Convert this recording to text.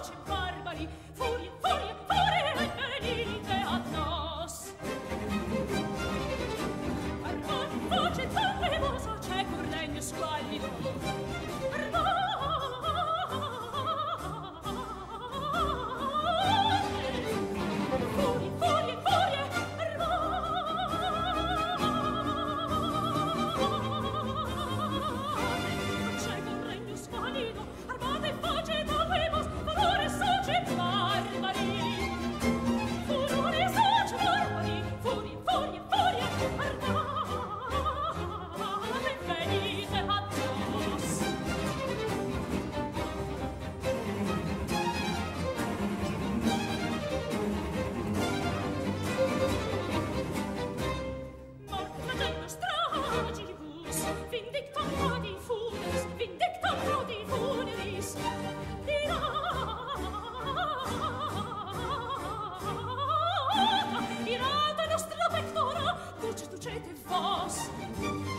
voci barbari furie furie Thank you.